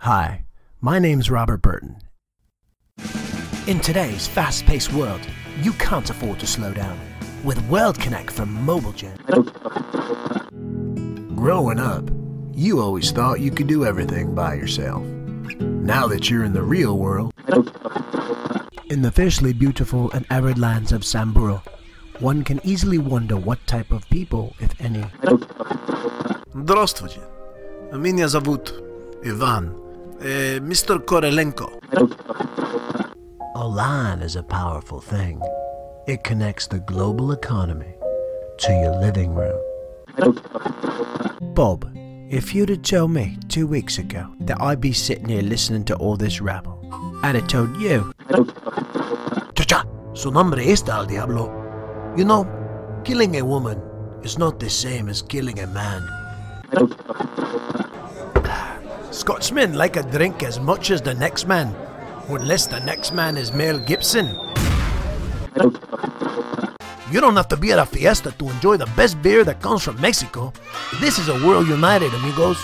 Hi, my name's Robert Burton. In today's fast paced world, you can't afford to slow down. With World Connect from MobileGen. Growing up, you always thought you could do everything by yourself. Now that you're in the real world, in the fiercely beautiful and arid lands of Samburu, one can easily wonder what type of people, if any, Здравствуйте. Меня зовут Иван. Eh, uh, Mr. Korelenko. A line is a powerful thing. It connects the global economy to your living room. Bob, if you'd have told me two weeks ago that I'd be sitting here listening to all this rabble, I'd have told you. Chacha, su nombre está al diablo. You know, killing a woman is not the same as killing a man. Scotsmen like a drink as much as the next man, unless the next man is Mel Gibson. You don't have to be at a fiesta to enjoy the best beer that comes from Mexico. This is a world united, amigos.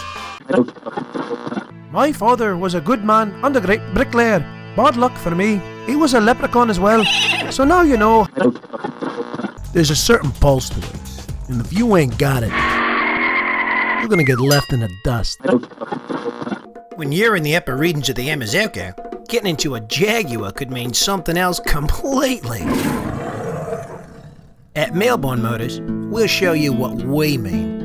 My father was a good man and a great bricklayer. Bad luck for me. He was a leprechaun as well. So now you know. There's a certain pulse to it. And if you ain't got it, you're gonna get left in the dust. When you're in the upper regions of the Amazon, getting into a Jaguar could mean something else completely. At Melbourne Motors, we'll show you what we mean.